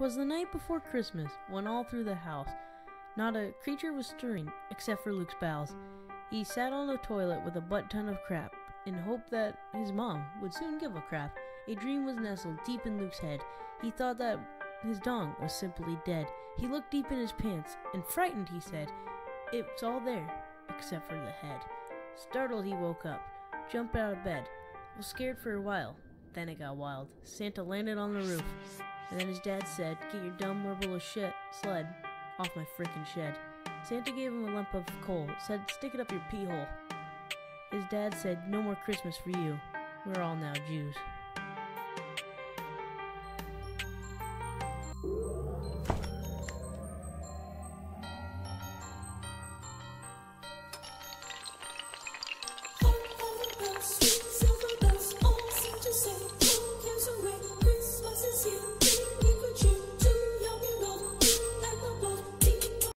'Twas the night before Christmas, when all through the house not a creature was stirring except for Luke's bowels. He sat on the toilet with a butt ton of crap in hope that his mom would soon give a crap. A dream was nestled deep in Luke's head. He thought that his dong was simply dead. He looked deep in his pants, and frightened, he said, It's all there, except for the head. Startled, he woke up, jumped out of bed, was scared for a while. Then it got wild. Santa landed on the roof, and then his dad said, Get your dumb of shit sled off my frickin' shed. Santa gave him a lump of coal, said, Stick it up your pee hole. His dad said, No more Christmas for you. We're all now Jews.